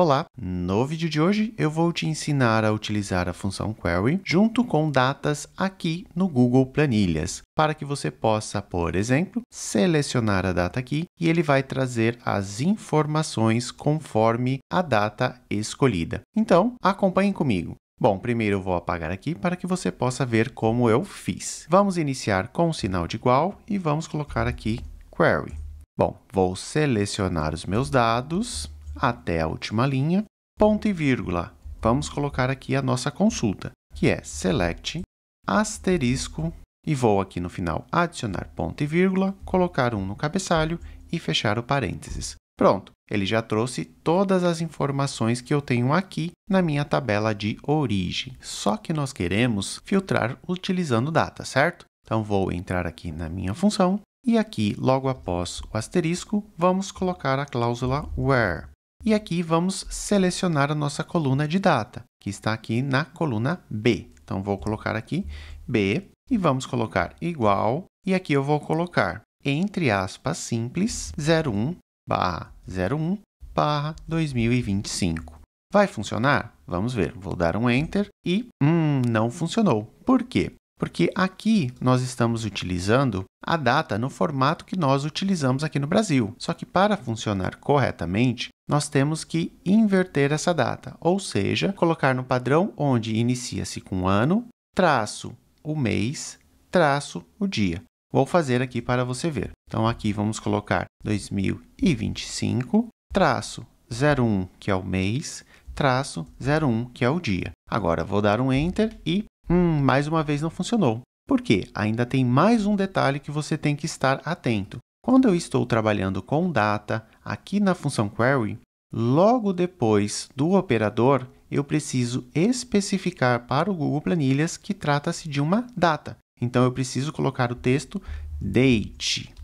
Olá! No vídeo de hoje eu vou te ensinar a utilizar a função query junto com datas aqui no Google Planilhas, para que você possa, por exemplo, selecionar a data aqui e ele vai trazer as informações conforme a data escolhida. Então, acompanhem comigo. Bom, primeiro eu vou apagar aqui para que você possa ver como eu fiz. Vamos iniciar com o sinal de igual e vamos colocar aqui query. Bom, vou selecionar os meus dados, até a última linha, ponto e vírgula. Vamos colocar aqui a nossa consulta, que é select asterisco e vou aqui no final adicionar ponto e vírgula, colocar um no cabeçalho e fechar o parênteses. Pronto, ele já trouxe todas as informações que eu tenho aqui na minha tabela de origem. Só que nós queremos filtrar utilizando data, certo? Então, vou entrar aqui na minha função e aqui, logo após o asterisco, vamos colocar a cláusula where. E aqui vamos selecionar a nossa coluna de data, que está aqui na coluna B. Então, vou colocar aqui B e vamos colocar igual. E aqui eu vou colocar, entre aspas, simples, 01 barra 01 barra 2025. Vai funcionar? Vamos ver. Vou dar um Enter e, hum, não funcionou. Por quê? Porque aqui nós estamos utilizando a data no formato que nós utilizamos aqui no Brasil. Só que para funcionar corretamente, nós temos que inverter essa data, ou seja, colocar no padrão onde inicia-se com ano, traço o mês, traço o dia. Vou fazer aqui para você ver. Então, aqui vamos colocar 2025, traço 01, que é o mês, traço 01, que é o dia. Agora, vou dar um Enter e Hum, mais uma vez não funcionou. Por quê? Ainda tem mais um detalhe que você tem que estar atento. Quando eu estou trabalhando com data aqui na função query, logo depois do operador, eu preciso especificar para o Google Planilhas que trata-se de uma data. Então, eu preciso colocar o texto date.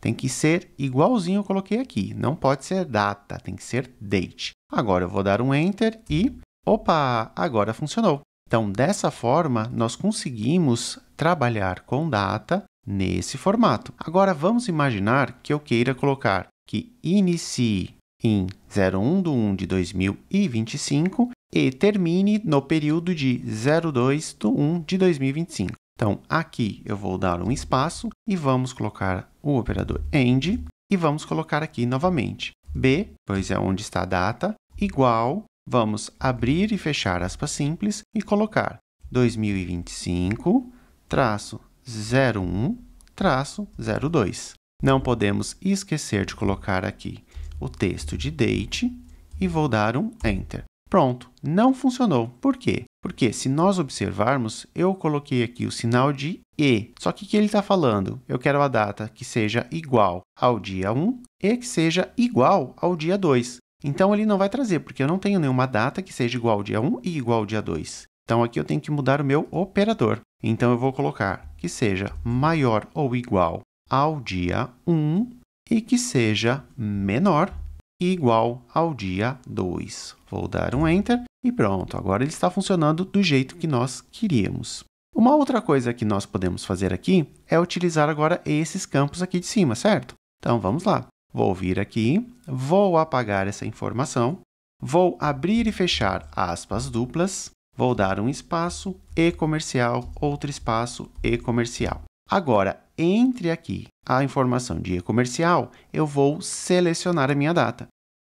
Tem que ser igualzinho eu coloquei aqui. Não pode ser data, tem que ser date. Agora, eu vou dar um Enter e... Opa! Agora funcionou. Então, dessa forma, nós conseguimos trabalhar com data nesse formato. Agora, vamos imaginar que eu queira colocar que inicie em 01 de 1 de 2025 e termine no período de 02 de 1 de 2025. Então, aqui eu vou dar um espaço e vamos colocar o operador AND e vamos colocar aqui novamente B, pois é onde está a data, igual Vamos abrir e fechar aspas simples e colocar 2025, traço 01, traço 02. Não podemos esquecer de colocar aqui o texto de date e vou dar um Enter. Pronto, não funcionou. Por quê? Porque se nós observarmos, eu coloquei aqui o sinal de E. Só que o que ele está falando? Eu quero a data que seja igual ao dia 1 e que seja igual ao dia 2. Então, ele não vai trazer, porque eu não tenho nenhuma data que seja igual ao dia 1 e igual ao dia 2. Então, aqui eu tenho que mudar o meu operador. Então, eu vou colocar que seja maior ou igual ao dia 1 e que seja menor e igual ao dia 2. Vou dar um Enter e pronto. Agora ele está funcionando do jeito que nós queríamos. Uma outra coisa que nós podemos fazer aqui é utilizar agora esses campos aqui de cima, certo? Então, vamos lá. Vou vir aqui, vou apagar essa informação, vou abrir e fechar aspas duplas, vou dar um espaço e comercial, outro espaço e comercial. Agora, entre aqui a informação de e-comercial, eu vou selecionar a minha data.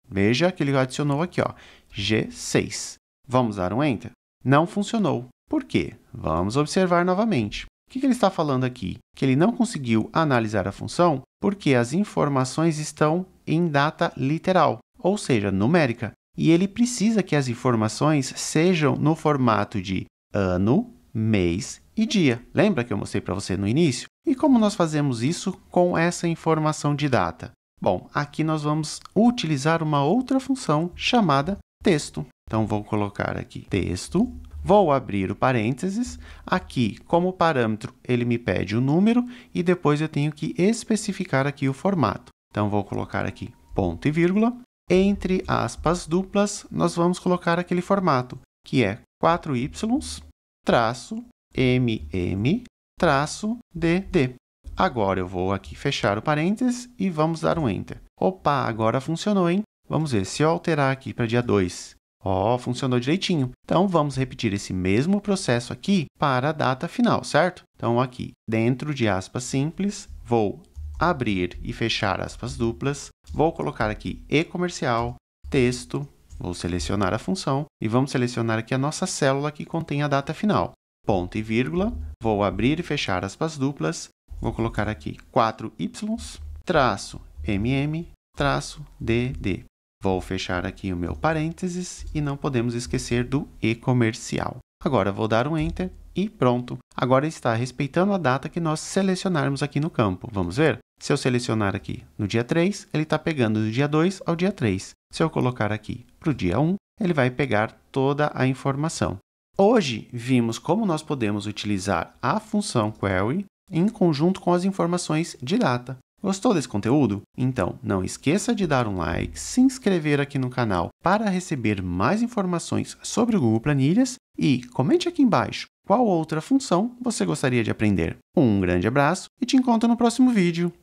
Veja que ele adicionou aqui, ó, G6. Vamos dar um Enter? Não funcionou. Por quê? Vamos observar novamente. O que ele está falando aqui? Que ele não conseguiu analisar a função porque as informações estão em data literal, ou seja, numérica, e ele precisa que as informações sejam no formato de ano, mês e dia. Lembra que eu mostrei para você no início? E como nós fazemos isso com essa informação de data? Bom, aqui nós vamos utilizar uma outra função chamada texto. Então, vou colocar aqui texto Vou abrir o parênteses. Aqui, como parâmetro, ele me pede o número e depois eu tenho que especificar aqui o formato. Então, vou colocar aqui ponto e vírgula. Entre aspas duplas, nós vamos colocar aquele formato, que é 4y, traço, mm, traço, dd. Agora, eu vou aqui fechar o parênteses e vamos dar um Enter. Opa, agora funcionou, hein? Vamos ver, se eu alterar aqui para dia 2, ó, funcionou direitinho. Então, vamos repetir esse mesmo processo aqui para a data final, certo? Então, aqui, dentro de aspas simples, vou abrir e fechar aspas duplas, vou colocar aqui e-comercial, texto, vou selecionar a função e vamos selecionar aqui a nossa célula que contém a data final. Ponto e vírgula, vou abrir e fechar aspas duplas, vou colocar aqui 4y, traço mm, traço dd. Vou fechar aqui o meu parênteses e não podemos esquecer do e-comercial. Agora vou dar um Enter e pronto. Agora está respeitando a data que nós selecionarmos aqui no campo. Vamos ver? Se eu selecionar aqui no dia 3, ele está pegando do dia 2 ao dia 3. Se eu colocar aqui para o dia 1, ele vai pegar toda a informação. Hoje, vimos como nós podemos utilizar a função query em conjunto com as informações de data. Gostou desse conteúdo? Então, não esqueça de dar um like, se inscrever aqui no canal para receber mais informações sobre o Google Planilhas e comente aqui embaixo qual outra função você gostaria de aprender. Um grande abraço e te encontro no próximo vídeo.